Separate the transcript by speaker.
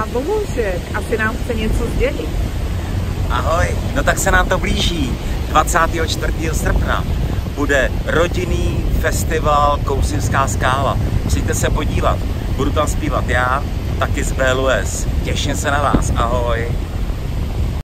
Speaker 1: a Bohoušek. Asi nám chce něco sdělit.
Speaker 2: Ahoj, no tak se nám to blíží. 24. srpna bude rodinný festival Kousinská skála. Přijďte se podívat. Budu tam zpívat já, taky z BLUS. Těším se na vás. Ahoj.